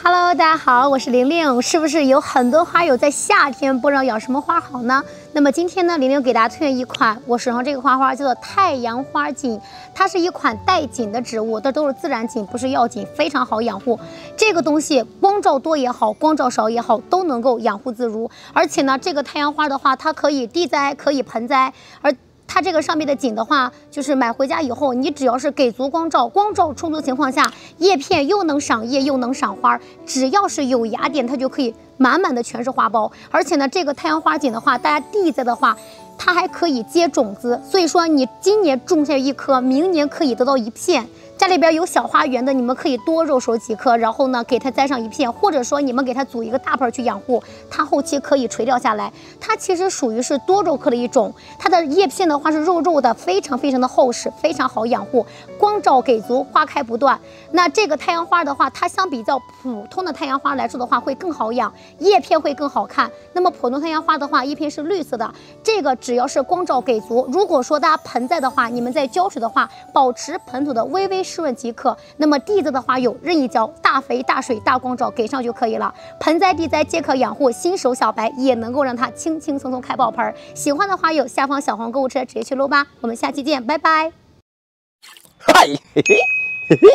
Hello，大家好，我是玲玲。是不是有很多花友在夏天不知道养什么花好呢？那么今天呢，玲玲给大家推荐一款我手上这个花花叫做太阳花锦，它是一款带锦的植物，这都是自然锦，不是药锦，非常好养护。这个东西光照多也好，光照少也好，都能够养护自如。而且呢，这个太阳花的话，它可以地栽，可以盆栽，而它这个上面的锦的话，就是买回家以后，你只要是给足光照，光照充足情况下，叶片又能赏叶又能赏花，只要是有芽点，它就可以满满的全是花苞。而且呢，这个太阳花锦的话，大家地栽的话，它还可以接种子，所以说你今年种下一颗，明年可以得到一片。家里边有小花园的，你们可以多入手几颗，然后呢给它栽上一片，或者说你们给它组一个大盆去养护，它后期可以垂钓下来。它其实属于是多肉科的一种，它的叶片的话是肉肉的，非常非常的厚实，非常好养护，光照给足，花开不断。那这个太阳花的话，它相比较普通的太阳花来说的话，会更好养，叶片会更好看。那么普通太阳花的话，叶片是绿色的，这个只要是光照给足，如果说大家盆栽的话，你们在浇水的话，保持盆土的微微。湿润即可。那么地栽的话有任意浇，大肥大水大光照给上就可以了。盆栽地栽皆可养护，新手小白也能够让它轻轻松松开爆盆。喜欢的花友下方小黄购物车直接去搂吧。我们下期见，拜拜。嗨嘿嘿嘿嘿。